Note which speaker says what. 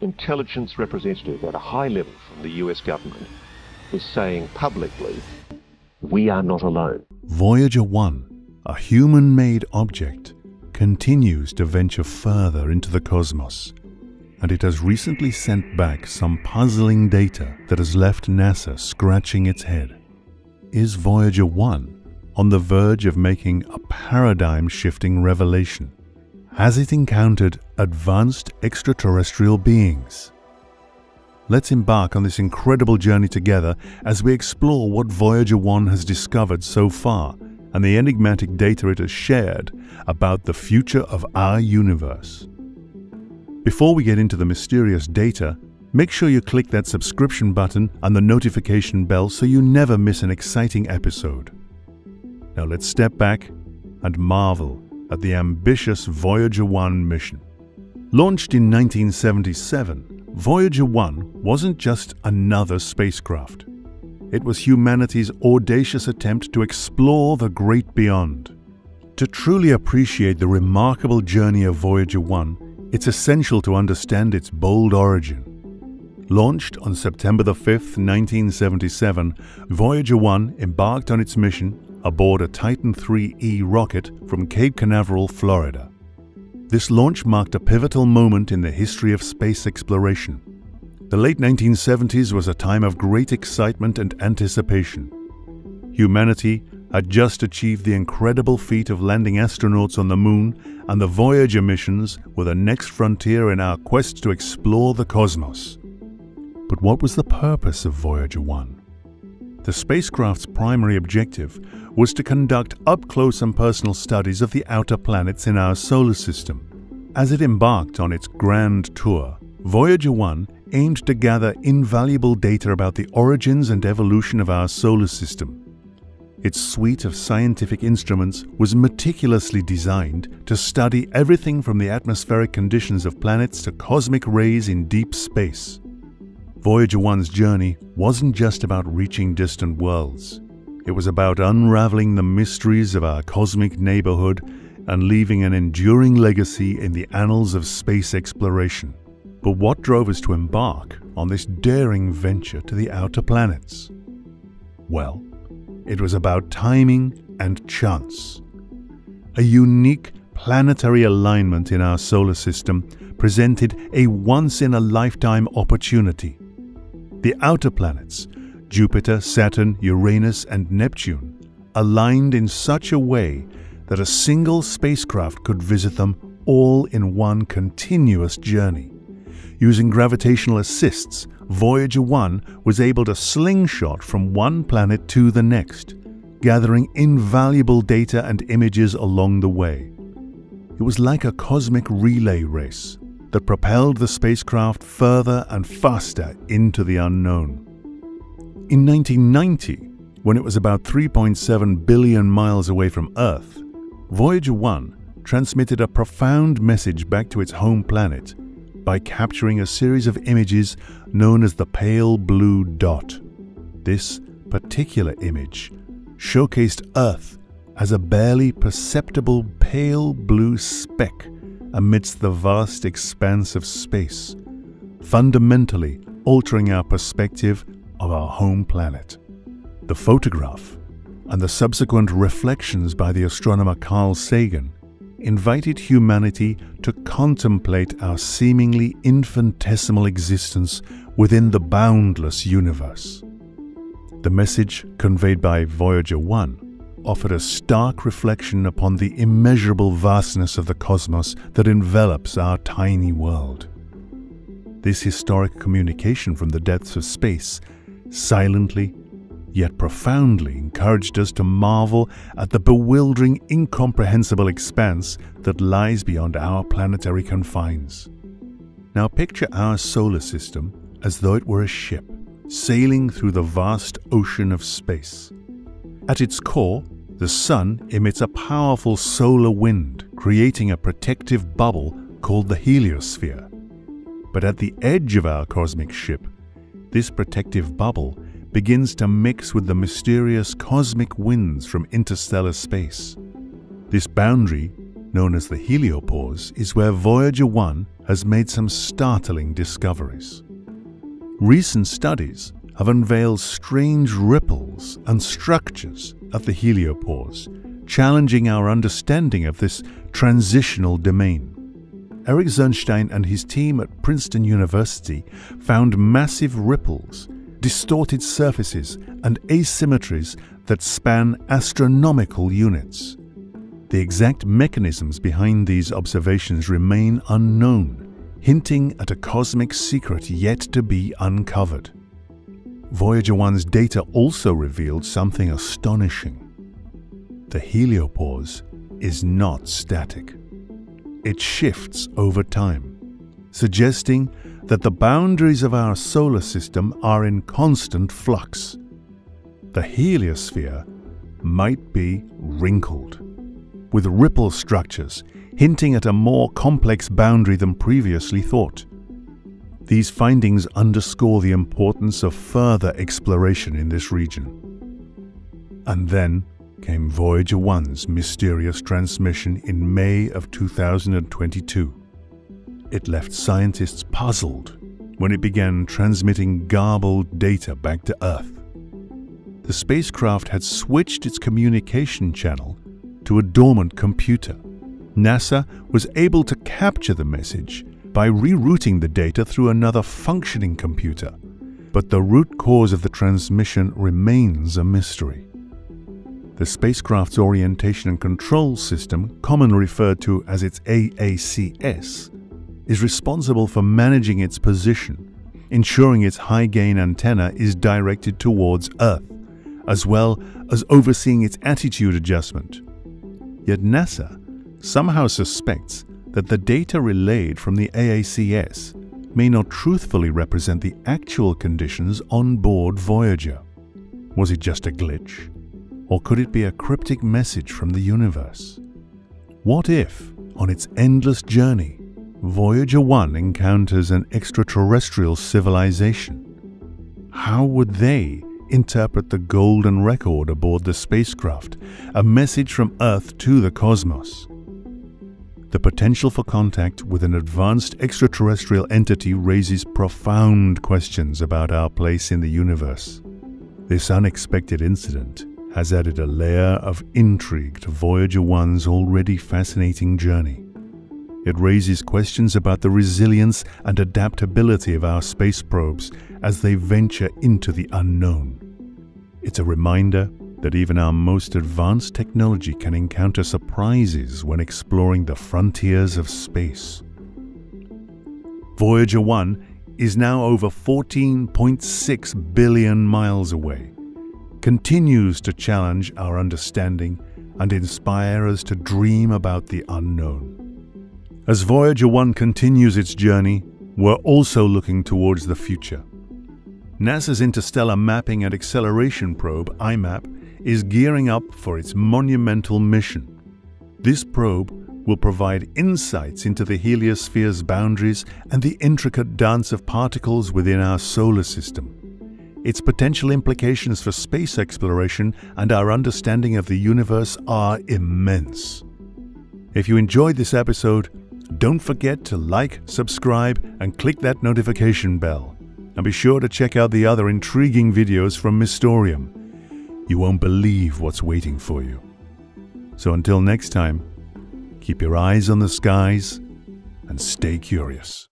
Speaker 1: intelligence representative at a high level from the US government is saying publicly, we are not alone.
Speaker 2: Voyager 1, a human made object, continues to venture further into the cosmos, and it has recently sent back some puzzling data that has left NASA scratching its head. Is Voyager 1 on the verge of making a paradigm shifting revelation? Has it encountered advanced extraterrestrial beings? Let's embark on this incredible journey together as we explore what Voyager 1 has discovered so far and the enigmatic data it has shared about the future of our universe. Before we get into the mysterious data, make sure you click that subscription button and the notification bell so you never miss an exciting episode. Now let's step back and marvel at the ambitious Voyager 1 mission. Launched in 1977, Voyager 1 wasn't just another spacecraft. It was humanity's audacious attempt to explore the great beyond. To truly appreciate the remarkable journey of Voyager 1, it's essential to understand its bold origin. Launched on September 5, 1977, Voyager 1 embarked on its mission aboard a Titan IIIe rocket from Cape Canaveral, Florida. This launch marked a pivotal moment in the history of space exploration. The late 1970s was a time of great excitement and anticipation. Humanity had just achieved the incredible feat of landing astronauts on the moon, and the Voyager missions were the next frontier in our quest to explore the cosmos. But what was the purpose of Voyager 1? The spacecraft's primary objective was to conduct up close and personal studies of the outer planets in our solar system. As it embarked on its grand tour, Voyager 1 aimed to gather invaluable data about the origins and evolution of our solar system. Its suite of scientific instruments was meticulously designed to study everything from the atmospheric conditions of planets to cosmic rays in deep space. Voyager 1's journey wasn't just about reaching distant worlds. It was about unraveling the mysteries of our cosmic neighborhood and leaving an enduring legacy in the annals of space exploration. But what drove us to embark on this daring venture to the outer planets? Well, it was about timing and chance. A unique planetary alignment in our solar system presented a once in a lifetime opportunity. The outer planets, Jupiter, Saturn, Uranus, and Neptune aligned in such a way that a single spacecraft could visit them all in one continuous journey. Using gravitational assists, Voyager 1 was able to slingshot from one planet to the next, gathering invaluable data and images along the way. It was like a cosmic relay race that propelled the spacecraft further and faster into the unknown. In 1990, when it was about 3.7 billion miles away from Earth, Voyager 1 transmitted a profound message back to its home planet by capturing a series of images known as the pale blue dot. This particular image showcased Earth as a barely perceptible pale blue speck amidst the vast expanse of space, fundamentally altering our perspective of our home planet. The photograph and the subsequent reflections by the astronomer Carl Sagan invited humanity to contemplate our seemingly infinitesimal existence within the boundless universe. The message conveyed by Voyager 1 offered a stark reflection upon the immeasurable vastness of the cosmos that envelops our tiny world. This historic communication from the depths of space silently yet profoundly encouraged us to marvel at the bewildering, incomprehensible expanse that lies beyond our planetary confines. Now picture our solar system as though it were a ship sailing through the vast ocean of space. At its core, the Sun emits a powerful solar wind, creating a protective bubble called the heliosphere. But at the edge of our cosmic ship, this protective bubble begins to mix with the mysterious cosmic winds from interstellar space. This boundary known as the heliopause, is where Voyager 1 has made some startling discoveries. Recent studies have unveiled strange ripples and structures at the heliopause, challenging our understanding of this transitional domain. Eric Zirnstein and his team at Princeton University found massive ripples, distorted surfaces, and asymmetries that span astronomical units. The exact mechanisms behind these observations remain unknown, hinting at a cosmic secret yet to be uncovered. Voyager 1's data also revealed something astonishing. The heliopause is not static it shifts over time, suggesting that the boundaries of our solar system are in constant flux. The heliosphere might be wrinkled, with ripple structures hinting at a more complex boundary than previously thought. These findings underscore the importance of further exploration in this region. And then came Voyager 1's mysterious transmission in May of 2022. It left scientists puzzled when it began transmitting garbled data back to Earth. The spacecraft had switched its communication channel to a dormant computer. NASA was able to capture the message by rerouting the data through another functioning computer, but the root cause of the transmission remains a mystery. The spacecraft's orientation and control system, commonly referred to as its AACS, is responsible for managing its position, ensuring its high gain antenna is directed towards Earth, as well as overseeing its attitude adjustment. Yet NASA somehow suspects that the data relayed from the AACS may not truthfully represent the actual conditions on board Voyager. Was it just a glitch? Or could it be a cryptic message from the universe? What if, on its endless journey, Voyager 1 encounters an extraterrestrial civilization? How would they interpret the golden record aboard the spacecraft, a message from Earth to the cosmos? The potential for contact with an advanced extraterrestrial entity raises profound questions about our place in the universe. This unexpected incident has added a layer of intrigue to Voyager 1's already fascinating journey. It raises questions about the resilience and adaptability of our space probes as they venture into the unknown. It's a reminder that even our most advanced technology can encounter surprises when exploring the frontiers of space. Voyager 1 is now over 14.6 billion miles away continues to challenge our understanding and inspire us to dream about the unknown. As Voyager 1 continues its journey, we're also looking towards the future. NASA's Interstellar Mapping and Acceleration Probe, IMAP, is gearing up for its monumental mission. This probe will provide insights into the heliosphere's boundaries and the intricate dance of particles within our solar system. Its potential implications for space exploration and our understanding of the universe are immense. If you enjoyed this episode, don't forget to like, subscribe, and click that notification bell. And be sure to check out the other intriguing videos from Mystorium. You won't believe what's waiting for you. So until next time, keep your eyes on the skies and stay curious.